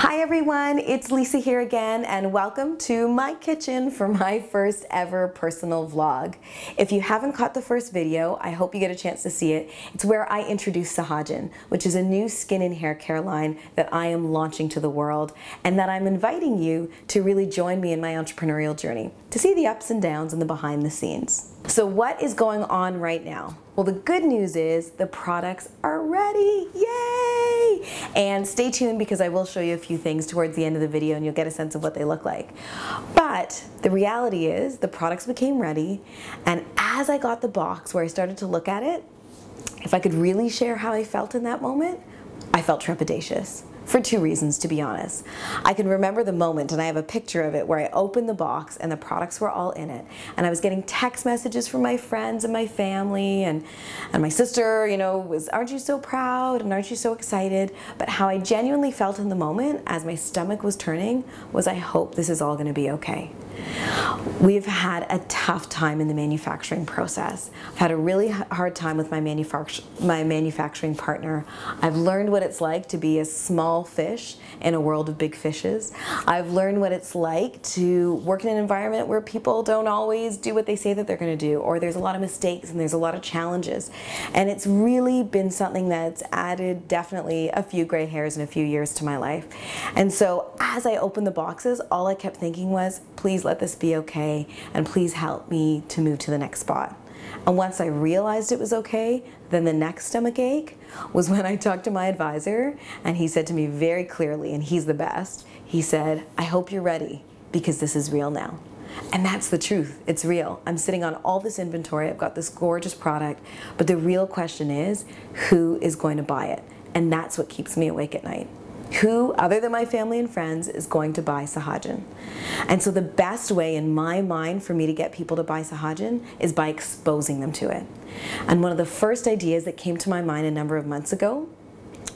Hi everyone, it's Lisa here again and welcome to my kitchen for my first ever personal vlog. If you haven't caught the first video, I hope you get a chance to see it. It's where I introduce Sahajan, which is a new skin and hair care line that I am launching to the world and that I'm inviting you to really join me in my entrepreneurial journey to see the ups and downs and the behind the scenes. So what is going on right now? Well, the good news is the products are ready, yay! And stay tuned because I will show you a few things towards the end of the video and you'll get a sense of what they look like. But the reality is the products became ready and as I got the box where I started to look at it, if I could really share how I felt in that moment, I felt trepidatious for two reasons, to be honest. I can remember the moment, and I have a picture of it, where I opened the box and the products were all in it. And I was getting text messages from my friends and my family, and, and my sister, you know, was, aren't you so proud, and aren't you so excited? But how I genuinely felt in the moment, as my stomach was turning, was I hope this is all gonna be okay. We've had a tough time in the manufacturing process. I've had a really hard time with my, manufact my manufacturing partner. I've learned what it's like to be a small fish in a world of big fishes. I've learned what it's like to work in an environment where people don't always do what they say that they're going to do, or there's a lot of mistakes and there's a lot of challenges. And it's really been something that's added definitely a few gray hairs and a few years to my life. And so as I opened the boxes, all I kept thinking was, please let this be okay, and please help me to move to the next spot. And once I realized it was okay, then the next stomach ache was when I talked to my advisor and he said to me very clearly, and he's the best, he said, I hope you're ready because this is real now. And that's the truth. It's real. I'm sitting on all this inventory. I've got this gorgeous product. But the real question is, who is going to buy it? And that's what keeps me awake at night. Who, other than my family and friends, is going to buy Sahajan? And so the best way in my mind for me to get people to buy Sahajan is by exposing them to it. And one of the first ideas that came to my mind a number of months ago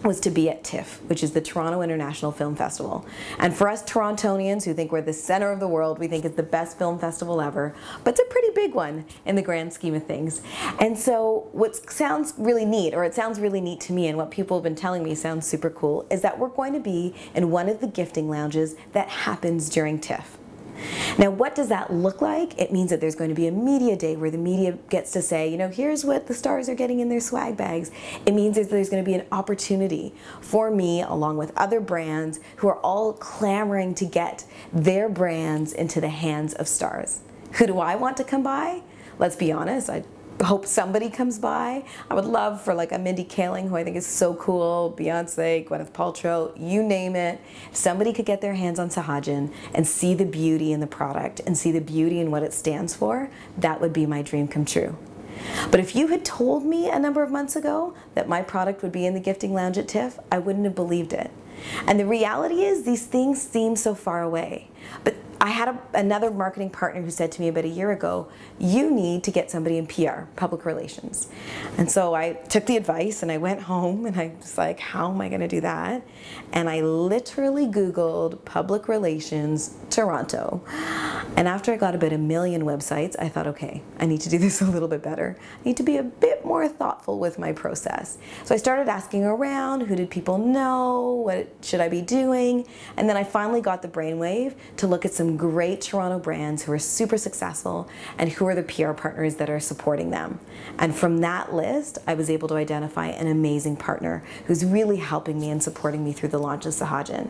was to be at TIFF, which is the Toronto International Film Festival. And for us Torontonians who think we're the center of the world, we think it's the best film festival ever, but it's a pretty big one in the grand scheme of things. And so what sounds really neat, or it sounds really neat to me, and what people have been telling me sounds super cool, is that we're going to be in one of the gifting lounges that happens during TIFF. Now, what does that look like? It means that there's going to be a media day where the media gets to say, you know, here's what the stars are getting in their swag bags. It means that there's going to be an opportunity for me, along with other brands who are all clamoring to get their brands into the hands of stars. Who do I want to come by? Let's be honest, I hope somebody comes by. I would love for like a Mindy Kaling, who I think is so cool, Beyonce, Gwyneth Paltrow, you name it. If somebody could get their hands on Sahajan and see the beauty in the product and see the beauty in what it stands for, that would be my dream come true. But if you had told me a number of months ago that my product would be in the gifting lounge at TIFF, I wouldn't have believed it. And the reality is these things seem so far away. But I had a, another marketing partner who said to me about a year ago, you need to get somebody in PR, public relations. And so I took the advice and I went home and I was like, how am I going to do that? And I literally Googled public relations Toronto. And after I got about a million websites, I thought, okay, I need to do this a little bit better. I need to be a bit more thoughtful with my process. So I started asking around, who did people know? What should I be doing? And then I finally got the brainwave to look at some great Toronto brands who are super successful and who are the PR partners that are supporting them. And from that list, I was able to identify an amazing partner who's really helping me and supporting me through the launch of Sahajan.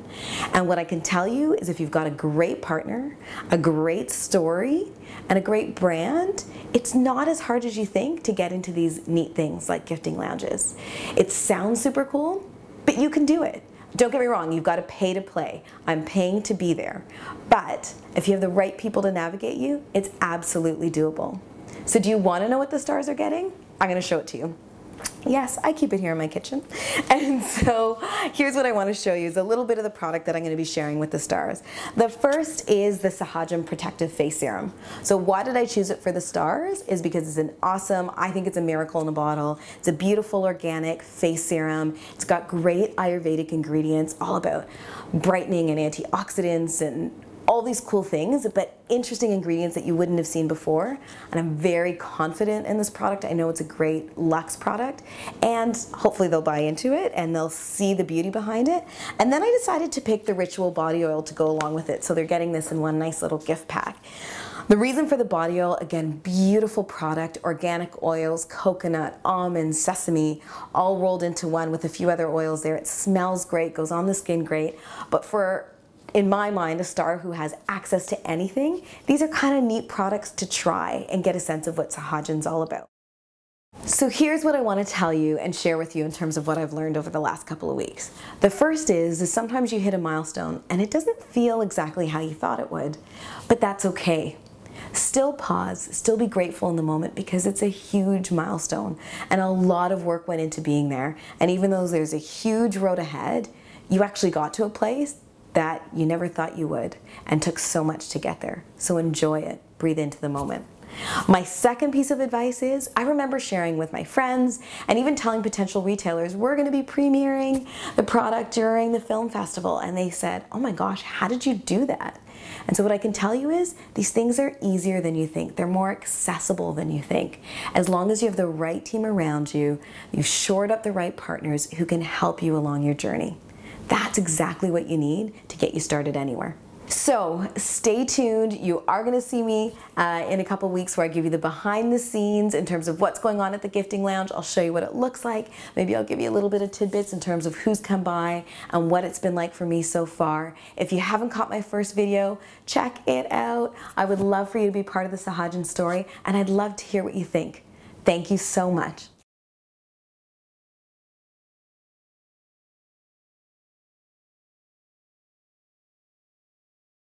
And what I can tell you is if you've got a great partner, a great story, and a great brand, it's not as hard as you think to get into these neat things like gifting lounges. It sounds super cool, but you can do it. Don't get me wrong, you've got to pay to play. I'm paying to be there. But if you have the right people to navigate you, it's absolutely doable. So do you want to know what the stars are getting? I'm going to show it to you. Yes, I keep it here in my kitchen. And so here's what I want to show you is a little bit of the product that I'm going to be sharing with the stars. The first is the Sahajan Protective Face Serum. So why did I choose it for the stars is because it's an awesome, I think it's a miracle in a bottle. It's a beautiful organic face serum. It's got great Ayurvedic ingredients all about brightening and antioxidants and all these cool things, but interesting ingredients that you wouldn't have seen before. And I'm very confident in this product. I know it's a great luxe product and hopefully they'll buy into it and they'll see the beauty behind it. And then I decided to pick the Ritual body oil to go along with it. So they're getting this in one nice little gift pack. The reason for the body oil, again, beautiful product, organic oils, coconut, almond, sesame, all rolled into one with a few other oils there. It smells great, goes on the skin great. But for in my mind, a star who has access to anything, these are kind of neat products to try and get a sense of what Sahajan's all about. So here's what I want to tell you and share with you in terms of what I've learned over the last couple of weeks. The first is, is sometimes you hit a milestone and it doesn't feel exactly how you thought it would, but that's okay. Still pause, still be grateful in the moment because it's a huge milestone and a lot of work went into being there. And even though there's a huge road ahead, you actually got to a place that you never thought you would and took so much to get there. So enjoy it, breathe into the moment. My second piece of advice is I remember sharing with my friends and even telling potential retailers we're going to be premiering the product during the film festival and they said, "Oh my gosh, how did you do that?" And so what I can tell you is these things are easier than you think. They're more accessible than you think. As long as you have the right team around you, you've shored up the right partners who can help you along your journey. That's exactly what you need to get you started anywhere. So stay tuned. You are going to see me uh, in a couple weeks where I give you the behind the scenes in terms of what's going on at the gifting lounge. I'll show you what it looks like. Maybe I'll give you a little bit of tidbits in terms of who's come by and what it's been like for me so far. If you haven't caught my first video, check it out. I would love for you to be part of the Sahajan story and I'd love to hear what you think. Thank you so much.